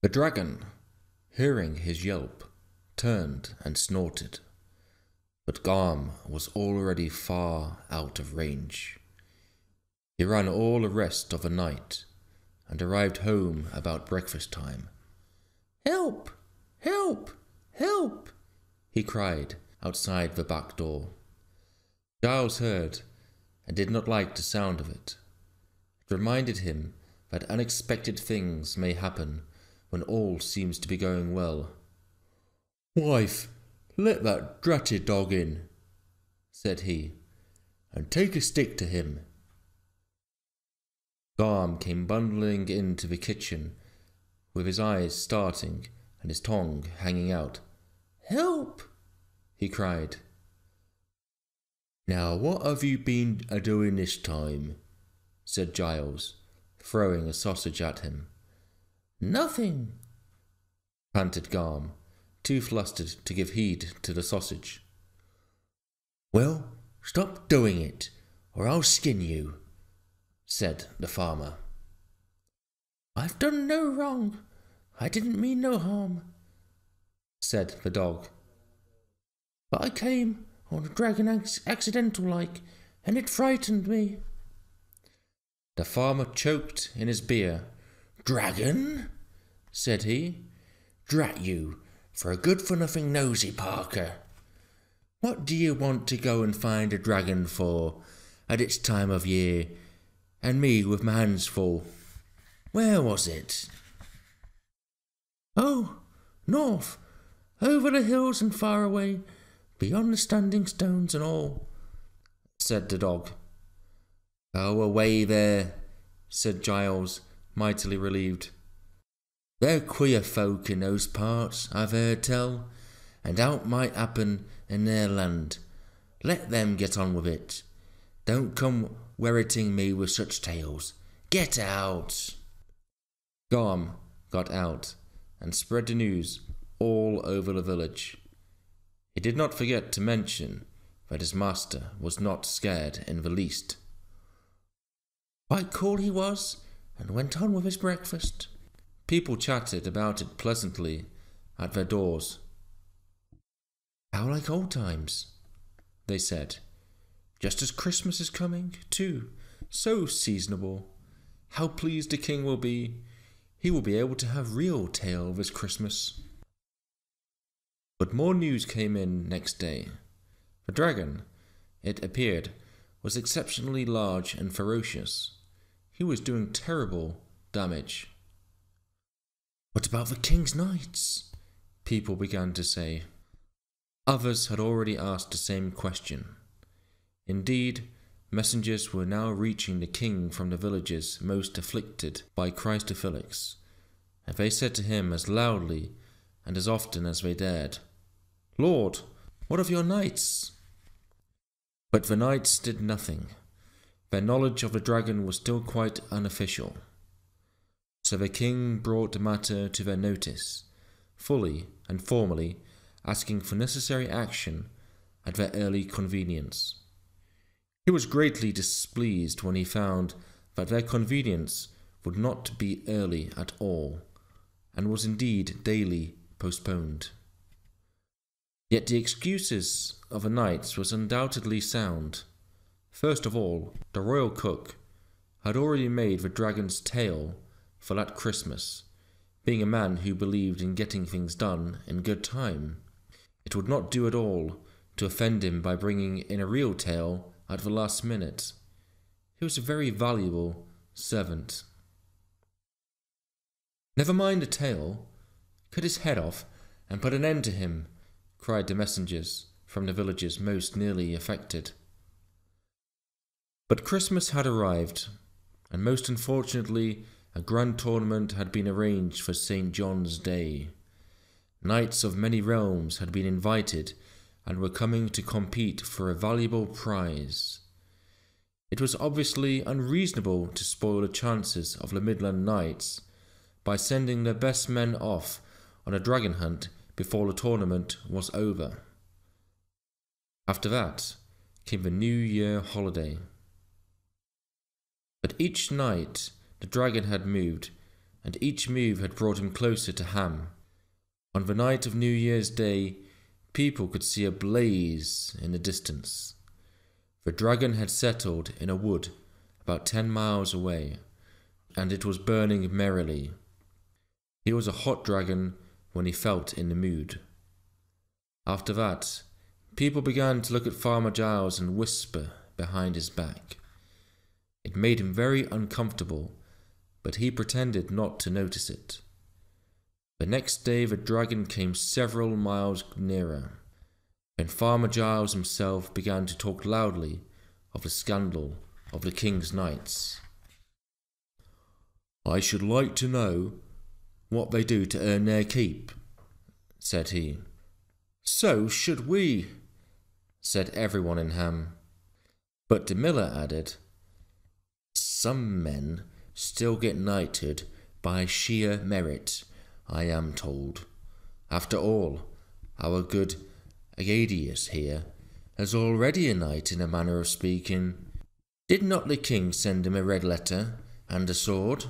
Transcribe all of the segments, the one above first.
The dragon, hearing his yelp, turned and snorted, but Garm was already far out of range. He ran all the rest of the night and arrived home about breakfast time. Help! Help! Help! he cried outside the back door. Giles heard and did not like the sound of it. It reminded him that unexpected things may happen when all seems to be going well. Wife, let that dratted dog in, said he, and take a stick to him. Garm came bundling into the kitchen, with his eyes starting and his tongue hanging out. Help! he cried. Now what have you been a doing this time? said Giles, throwing a sausage at him. Nothing, panted Garm, too flustered to give heed to the sausage. Well, stop doing it, or I'll skin you, said the farmer. I've done no wrong. I didn't mean no harm, said the dog. But I came on a dragon accidental like, and it frightened me. The farmer choked in his beer Dragon? said he. Drat you, for a good for nothing nosy Parker. What do you want to go and find a dragon for at its time of year, and me with my hands full? Where was it? Oh, north, over the hills and far away, beyond the standing stones and all, said the dog. Oh, away there, said Giles, mightily relieved. They're queer folk in those parts, I've heard tell, and out might happen in their land. Let them get on with it. Don't come worriting me with such tales. Get out! Garm got out and spread the news all over the village. He did not forget to mention that his master was not scared in the least. Quite cool he was, and went on with his breakfast. People chatted about it pleasantly at their doors. How like old times, they said. Just as Christmas is coming, too. So seasonable. How pleased the king will be. He will be able to have real tail this Christmas. But more news came in next day. The dragon, it appeared, was exceptionally large and ferocious. He was doing terrible damage. What about the king's knights? People began to say. Others had already asked the same question. Indeed, messengers were now reaching the king from the villages most afflicted by Chrysophylax, and they said to him as loudly and as often as they dared, Lord, what of your knights? But the knights did nothing. Their knowledge of the dragon was still quite unofficial. So the king brought the matter to their notice, fully and formally asking for necessary action at their early convenience. He was greatly displeased when he found that their convenience would not be early at all, and was indeed daily postponed. Yet the excuses of the knights was undoubtedly sound. First of all, the royal cook had already made the dragon's tail for that Christmas, being a man who believed in getting things done in good time. It would not do at all to offend him by bringing in a real tail at the last minute. He was a very valuable servant. Never mind the tail. Cut his head off and put an end to him, cried the messengers from the villages most nearly affected. But Christmas had arrived, and most unfortunately, a grand tournament had been arranged for St. John's Day. Knights of many realms had been invited and were coming to compete for a valuable prize. It was obviously unreasonable to spoil the chances of the Midland Knights by sending their best men off on a dragon hunt before the tournament was over. After that came the New Year holiday. But each night the dragon had moved, and each move had brought him closer to Ham. On the night of New Year's Day, people could see a blaze in the distance. The dragon had settled in a wood about ten miles away, and it was burning merrily. He was a hot dragon when he felt in the mood. After that, people began to look at Farmer Giles and whisper behind his back. It made him very uncomfortable, but he pretended not to notice it. The next day, the dragon came several miles nearer, and Farmer Giles himself began to talk loudly of the scandal of the king's knights. I should like to know what they do to earn their keep, said he. So should we, said everyone in Ham. But de Miller added, Some men still get knighted by sheer merit, I am told. After all, our good Aegidius here has already a knight in a manner of speaking. Did not the king send him a red letter and a sword?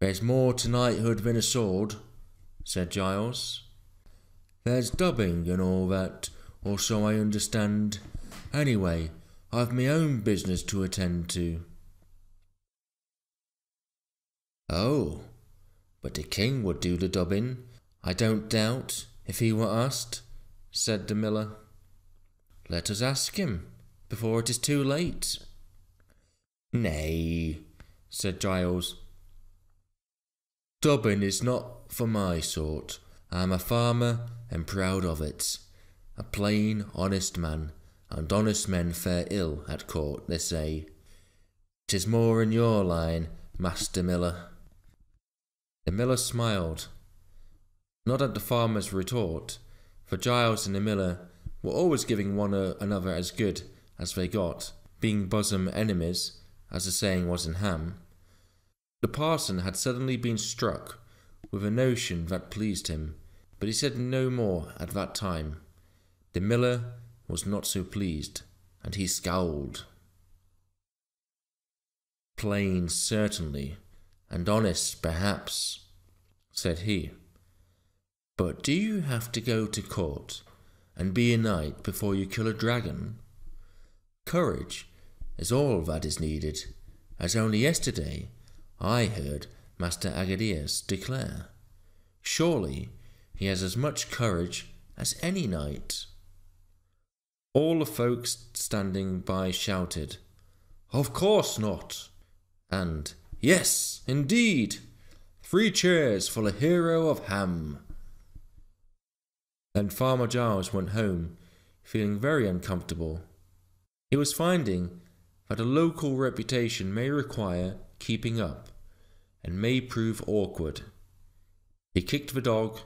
There's more to knighthood than a sword, said Giles. There's dubbing and all that, or so I understand. Anyway, I've my own business to attend to. Oh, but the king would do the dubbing, I don't doubt, if he were asked, said the miller. Let us ask him, before it is too late. Nay, said Giles. Dubbing is not for my sort. I'm a farmer and proud of it. A plain, honest man, and honest men fare ill at court, they say. Tis more in your line, Master Miller. The miller smiled, not at the farmer's retort, for Giles and the miller were always giving one another as good as they got, being bosom enemies, as the saying was in Ham. The parson had suddenly been struck with a notion that pleased him, but he said no more at that time. The miller was not so pleased, and he scowled. Plain, certainly, and honest, perhaps, said he. But do you have to go to court and be a knight before you kill a dragon? Courage is all that is needed, as only yesterday I heard Master Aegidius declare. Surely he has as much courage as any knight. All the folks standing by shouted, Of course not! And, Yes, indeed! Three cheers for the hero of Ham! And Farmer Giles went home, feeling very uncomfortable. He was finding that a local reputation may require keeping up and may prove awkward. He kicked the dog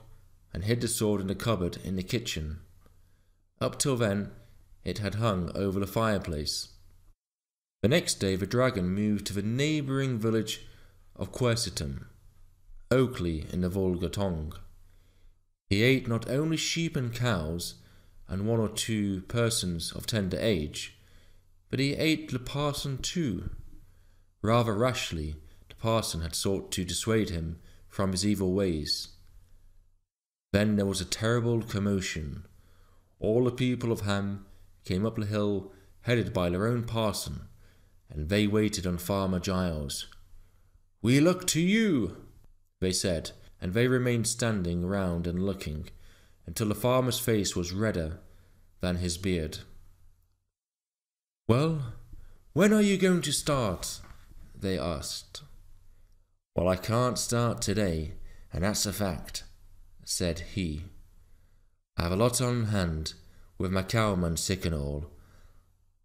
and hid the sword in the cupboard in the kitchen. Up till then, it had hung over the fireplace. The next day, the dragon moved to the neighbouring village of Quercetum, Oakley in the vulgar tongue. He ate not only sheep and cows, and one or two persons of tender age, but he ate the parson too. Rather rashly, the parson had sought to dissuade him from his evil ways. Then there was a terrible commotion. All the people of Ham came up the hill, headed by their own parson, and they waited on Farmer Giles. We look to you, they said, and they remained standing round and looking until the farmer's face was redder than his beard. Well, when are you going to start? they asked. Well, I can't start today, and that's a fact said he. I have a lot on hand, with my cowman sick and all.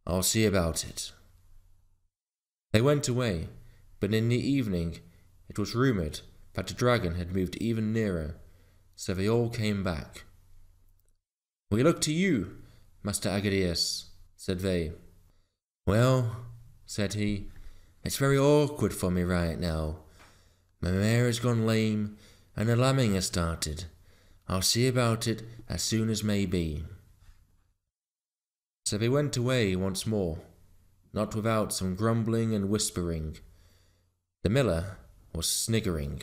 I'll see about it. They went away, but in the evening it was rumoured that the dragon had moved even nearer, so they all came back. We look to you, Master Aegidius, said they. Well, said he, it's very awkward for me right now. My mare has gone lame, and the lambing has started. I'll see about it as soon as may be. So they went away once more, not without some grumbling and whispering. The miller was sniggering.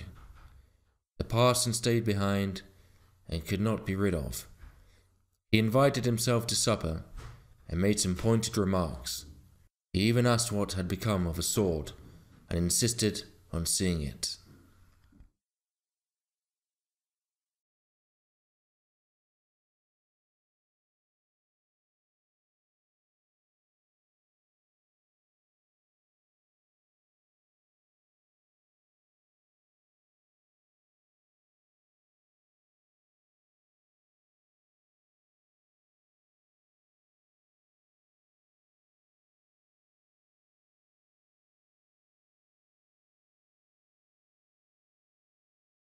The parson stayed behind and could not be rid of. He invited himself to supper and made some pointed remarks. He even asked what had become of a sword and insisted on seeing it.